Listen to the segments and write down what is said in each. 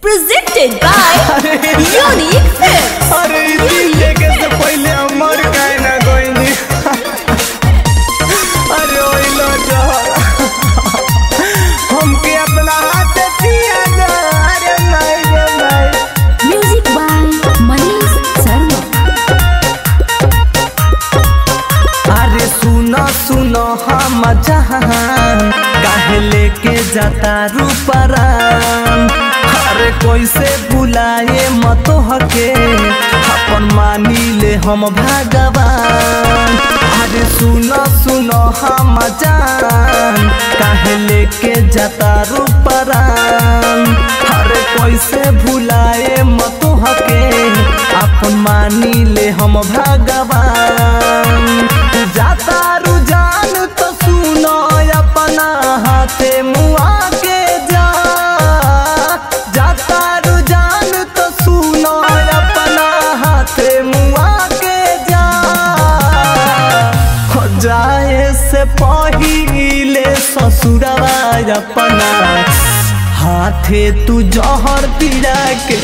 presented by Unique Films. अरे लेके से पहले अमर काहे ना गोइनी अरे ओइलो जहर हमके अपना हाथ दिया ना। अरे नहीं रे नहीं। Music by Manish Sharma. अरे सुनो सुनो हम जहान काहे लेके जाता रूपरान अरे कैसे बुलाए मत हके? अपन मानी ले हम भगवान अरे सुनो सुनो, हम जान। काहे लेके जाता रूपरान? अरे कैसे भुलाए मत हके? अपन मानी ले हम भगवान पहिले ससुरवा अपना। हाथे तू जहर पीड़ा के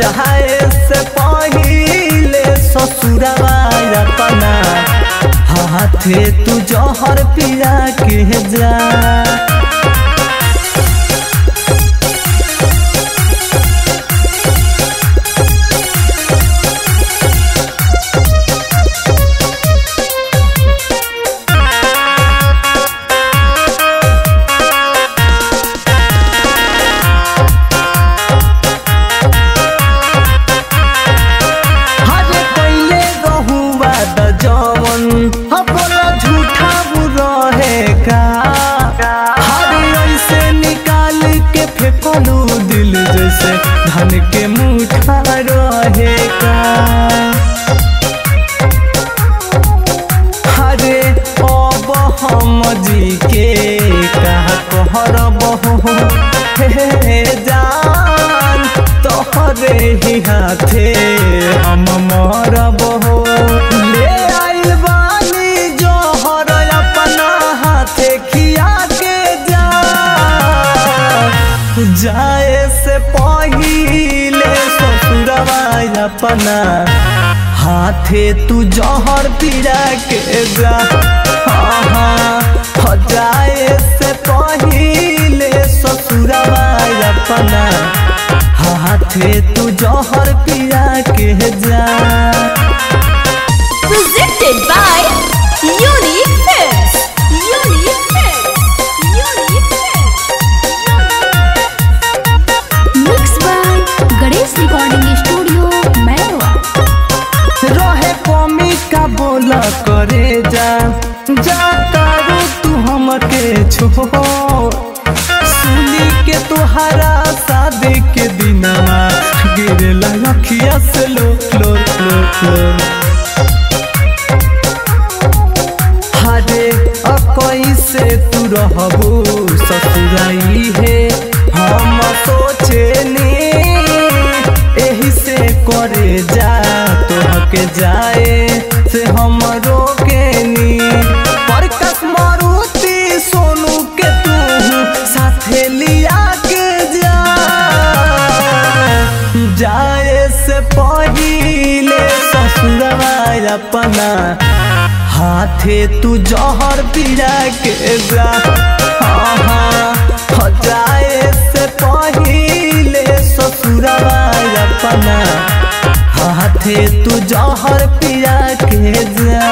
जाए से पहिले ससुरवा अपना। हाथे तू जहर पीड़ा के जा के फेंकलू दिल जैसे धन के मुठा रहे का। हरे अब हम जी के कहा कहर बहु? हे जान, तोहरे ही हाथे हम मर बहु ले जाए से पहिले ससुरवा अपना। हाथे तू जहर पीड़ा के जा। हाँ जाए से पहिले ससुरवा अपना। हाथे तू जहर पीड़ा के जा। के गिरे लखिया से लो लो लो लो हरे अकोई से तू रहबू? ससुराई है, हम सोचे नहीं एही से करे जा, तोहके जाए से पहिले ससुरवा अपना हाथे तू जहर पीड़ा के जाए से पहिले ससुरवा अपना हाथे तू जहर पीड़ा के जा